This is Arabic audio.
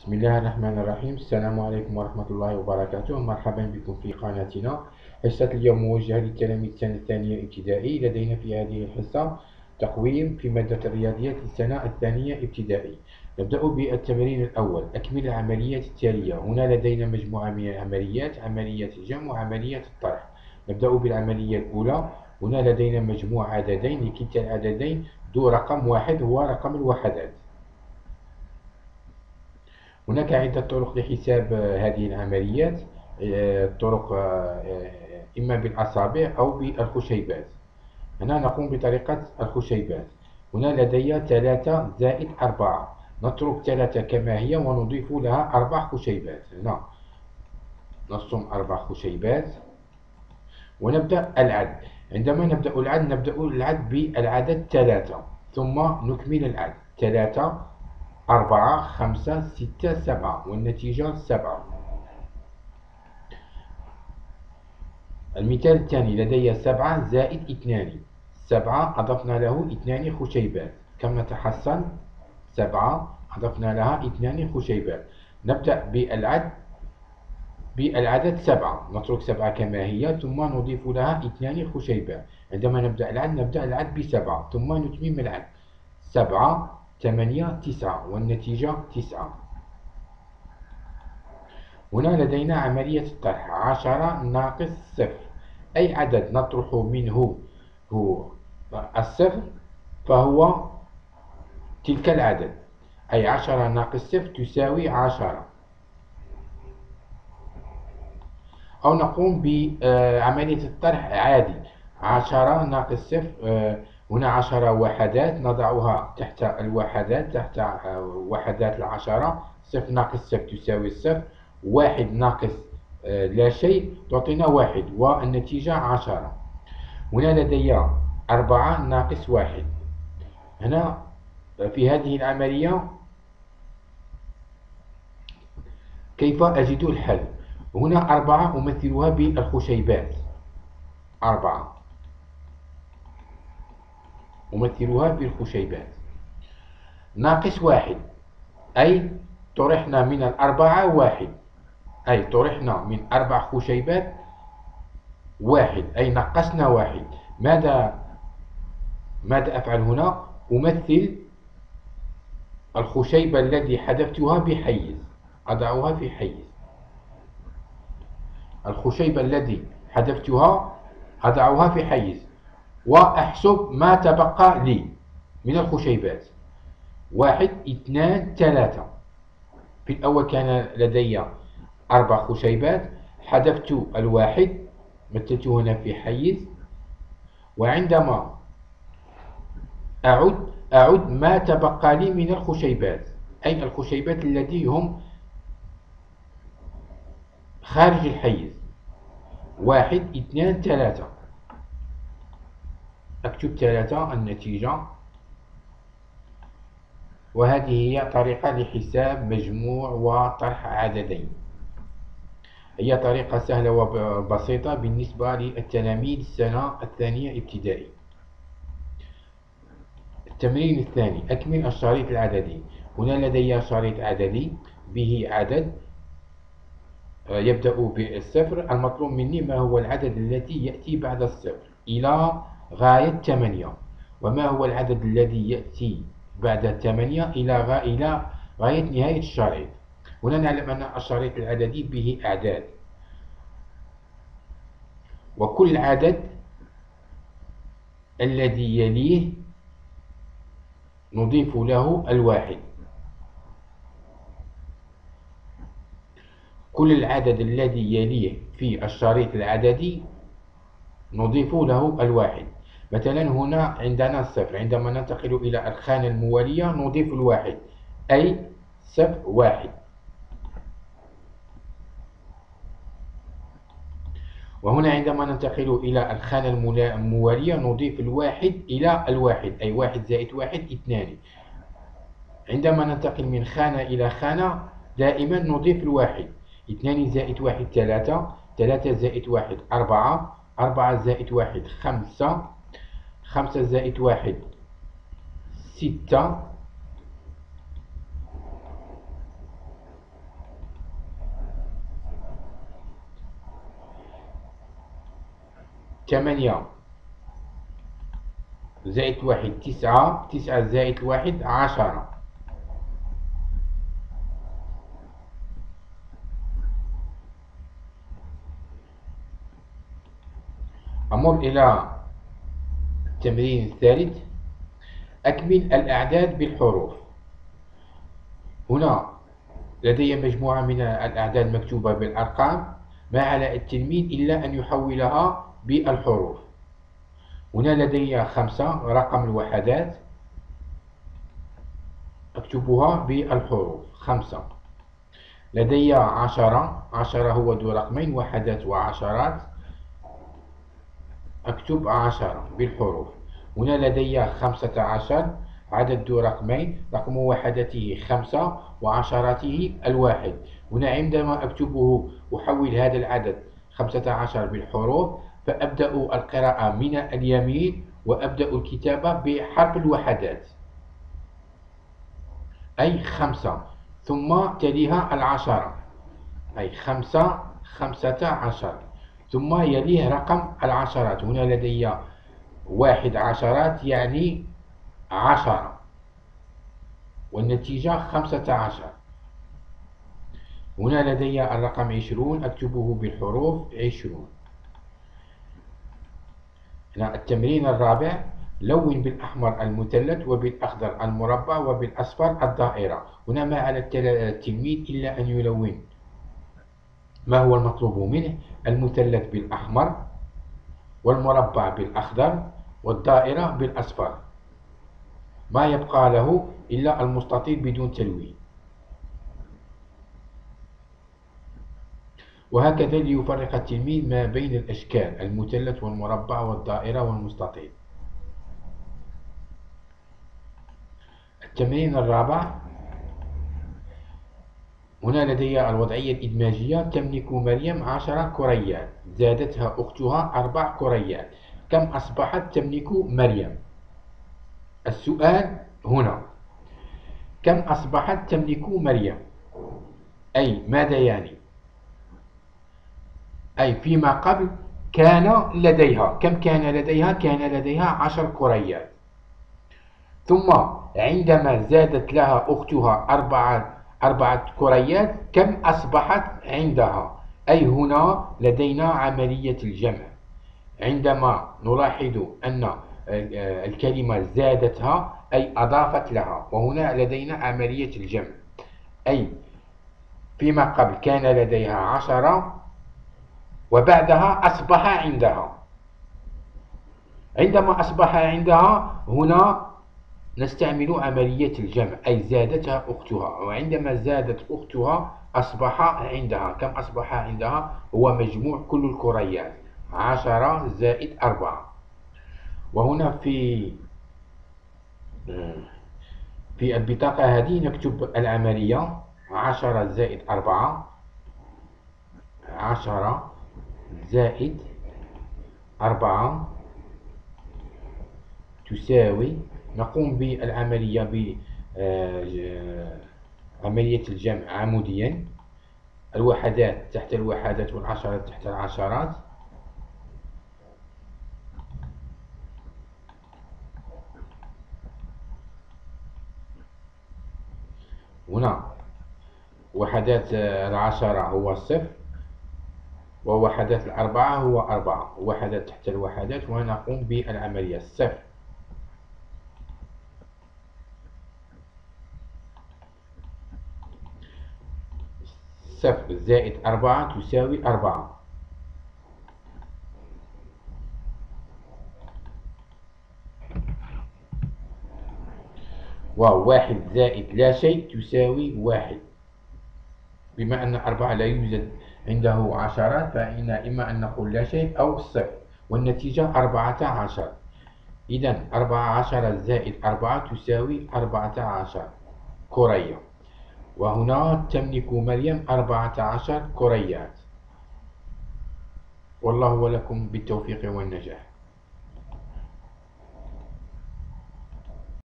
بسم الله الرحمن الرحيم. السلام عليكم ورحمة الله وبركاته. مرحبا بكم في قناتنا. حصة اليوم موجهة للتلاميذ السنة الثانية ابتدائي لدينا في هذه الحصة تقويم في مادة الرياضيات للسنة الثانية ابتدائي. نبدأ بالتمرين الأول. أكمل العمليات التالية. هنا لدينا مجموعة من العمليات. عملية الجمع وعملية الطرح. نبدأ بالعملية الأولى. هنا لدينا مجموع عددين. لكلتا العددين ذو رقم واحد هو رقم الوحدات. هناك عدة طرق لحساب هذه العمليات طرق إما بالأصابع أو بالخشيبات. هنا نقوم بطريقة الخشيبات. هنا لدي ثلاثة زائد أربعة. نترك ثلاثة كما هي ونضيف لها أربع خشيبات. هنا نرسم أربع خشيبات. ونبدأ العد. عندما نبدأ العد نبدأ العد بالعدد ثلاثة ثم نكمل العد. ثلاثة أربعة خمسة ستة سبعة. والنتيجة سبعة. المثال الثاني لدي سبعة زائد اثنان. سبعة أضفنا له اثنان خشيبات. كم نتحصل سبعة أضفنا لها اثنان خشيبات. نبدأ بالعد بالعدد سبعة. نترك سبعة كما هي ثم نضيف لها اثنان خشيبات. عندما نبدأ العد نبدأ العد بسبعة ثم نتمم العد. سبعة ثمانية تسعة والنتيجة تسعة. هنا لدينا عملية الطرح. عشرة ناقص صفر. أي عدد نطرح منه هو الصفر فهو تلك العدد. أي عشرة ناقص صفر تساوي عشرة. أو نقوم بعملية الطرح عادي عشرة ناقص صفر آه، هنا عشرة وحدات نضعها تحت الوحدات تحت آه، وحدات العشرة صفر ناقص صفر تساوي صفر واحد ناقص آه، لا شيء تعطينا واحد والنتيجة عشرة. هنا لدي أربعة ناقص واحد. هنا في هذه العملية كيف أجد الحل؟ هنا أربعة أمثلها بالخشيبات. أربعة. أمثلها بالخشيبات. ناقص واحد. أي طرحنا من الأربعة واحد. أي طرحنا من أربع خشيبات واحد. أي نقصنا واحد. ماذا ماذا أفعل هنا؟ أمثل الخشيبة الذي حذفتها بحيز. أضعها في حيز. الخشيبة الذي حذفتها أضعها في حيز. وأحسب ما تبقى لي من الخشيبات. واحد اثنان ثلاثة. في الأول كان لدي أربع خشيبات. حذفت الواحد مثلته هنا في حيز وعندما أعد أعد ما تبقى لي من الخشيبات. أي الخشيبات التي هم؟ خارج الحيز واحد اثنان ثلاثة. أكتب ثلاثة النتيجة. وهذه هي طريقة لحساب مجموع وطرح عددين. هي طريقة سهلة وبسيطة بالنسبة للتلاميذ السنة الثانية ابتدائي. التمرين الثاني أكمل الشريط العددي. هنا لدي شريط عددي به عدد آه، يبدأ بالصفر. المطلوب مني ما هو العدد الذي يأتي بعد الصفر؟ إلى غاية 8 وما هو العدد الذي يأتي بعد 8 إلى إلى غاية نهاية الشريط؟ هنا نعلم أن الشريط العددي به أعداد. وكل عدد الذي يليه نضيف له الواحد. كل العدد الذي يليه في الشريط العددي نضيف له الواحد. مثلا هنا عندنا صفر عندما ننتقل إلى الخانة الموالية نضيف الواحد أي صفر واحد. وهنا عندما ننتقل إلى الخانة الموالية نضيف الواحد إلى الواحد أي واحد زائد واحد اثنان. عندما ننتقل من خانة إلى خانة دائما نضيف الواحد اثنان زائد واحد ثلاثة ثلاثة زائد واحد أربعة أربعة زائد واحد خمسة. خمسة زائد واحد. ستة. ثمانية زائد واحد تسعة. تسعة زائد واحد عشرة. أمر إلى التمرين الثالث أكمل الأعداد بالحروف. هنا لدي مجموعة من الأعداد مكتوبة بالأرقام ما على التلميذ إلا أن يحولها بالحروف. هنا لدي خمسة رقم الوحدات أكتبها بالحروف. خمسة. لدي عشرة عشرة هو ذو رقمين وحدات وعشرات. أكتب عشرة بالحروف. هنا لدي خمسة عشر عدد رقمين رقم وحدته خمسة وعشراته الواحد. هنا عندما أكتبه أحول هذا العدد خمسة عشر بالحروف فأبدأ القراءة من اليمين وأبدأ الكتابة بحرف الوحدات. أي خمسة ثم تليها العشرة. أي خمسة خمسة عشر. ثم يليه رقم العشرات. هنا لدي واحد عشرات يعني عشرة. والنتيجة خمسة عشر. هنا لدي الرقم عشرون أكتبه بالحروف عشرون. التمرين الرابع لون بالأحمر المثلث وبالأخضر المربع وبالأصفر الدائرة. هنا ما على التلميذ إلا أن يلون. ما هو المطلوب منه؟ المثلث بالأحمر والمربع بالأخضر والدائرة بالأصفر. ما يبقى له إلا المستطيل بدون تلوين. وهكذا ليفرق التلميذ ما بين الأشكال المثلث والمربع والدائرة والمستطيل. التمرين الرابع هنا لدي الوضعية الإدماجية تملك مريم عشر كريات زادتها أختها أربع كريات. كم أصبحت تملك مريم؟ السؤال هنا. كم أصبحت تملك مريم؟ أي ماذا يعني؟ أي فيما قبل كان لديها. كم كان لديها؟ كان لديها عشر كريات. ثم عندما زادت لها أختها أربعة, أربعة كريات كم أصبحت عندها؟ أي هنا لدينا عملية الجمع. عندما نلاحظ أن الكلمة زادتها أي أضافت لها وهنا لدينا عملية الجمع. أي فيما قبل كان لديها عشرة وبعدها أصبح عندها. عندما أصبح عندها هنا نستعمل عملية الجمع أي زادتها أختها وعندما زادت أختها أصبح عندها كم أصبح عندها؟ هو مجموع كل الكريات عشرة زائد أربعة. وهنا في في البطاقة هذه نكتب العملية عشرة زائد أربعة عشرة زائد أربعة تساوي نقوم بالعملية بعملية الجمع عموديا. الوحدات تحت الوحدات والعشرات تحت العشرات. هنا وحدات العشرة هو صفر ووحدات الأربعة هو أربعة وحدات تحت الوحدات ونقوم بالعملية صفر. صفر زائد أربعة تساوي أربعة. وواحد زائد لا شيء تساوي واحد. بما أن أربعة لا يوجد عنده عشرات فإن إما أن نقول لا شيء أو صفر والنتيجة أربعة عشر. إذا أربعة عشر زائد أربعة تساوي أربعة عشر. كرية وهنا تملك مريم أربعة عشر كريات. والله ولكم بالتوفيق والنجاح